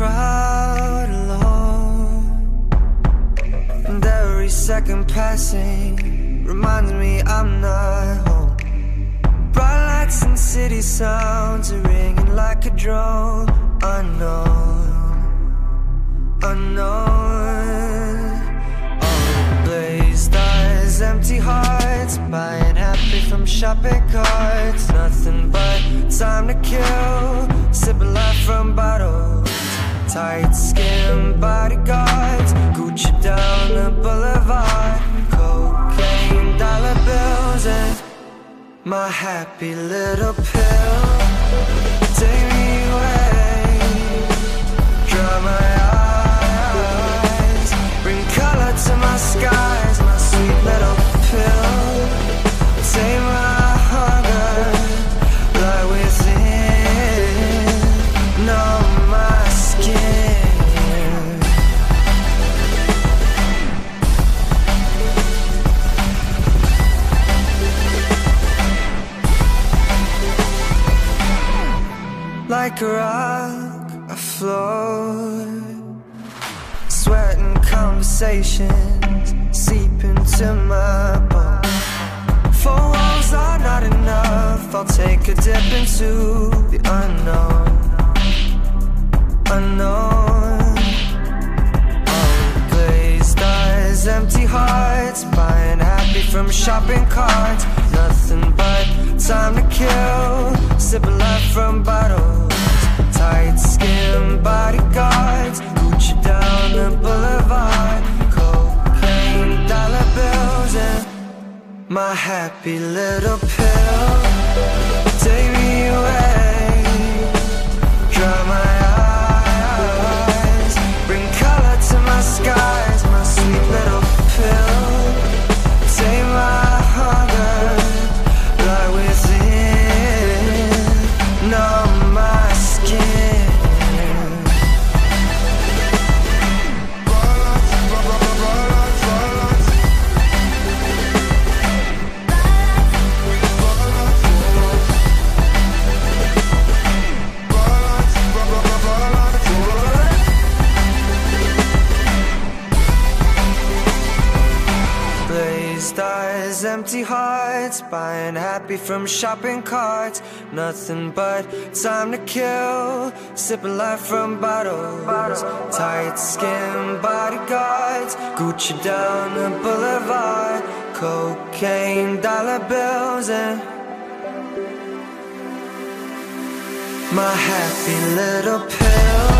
crowd alone And every second passing Reminds me I'm not home. Bright lights and city sounds Are ringing like a drone. Unknown Unknown. All blazed eyes, empty hearts Buying happy from shopping carts. Nothing but time to kill Sipping life from bottles Tight skin bodyguards Gucci down the boulevard Cocaine, dollar bills And my happy little pill. Take Like a rock, I float Sweat and conversations seep into my bones. Four walls are not enough. I'll take a dip into the unknown. Unknown. All glazed eyes, empty hearts Buying happy from shopping carts. Nothing but time to kill. Sipping life from bottles Tight skin bodyguards Gucci down the boulevard Cocaine, dollar bills And my happy little pill. Take eyes, empty hearts Buying happy from shopping carts. Nothing but time to kill Sipping life from bottles. Tight skin bodyguards Gucci down the boulevard. Cocaine, dollar bills and My happy little pill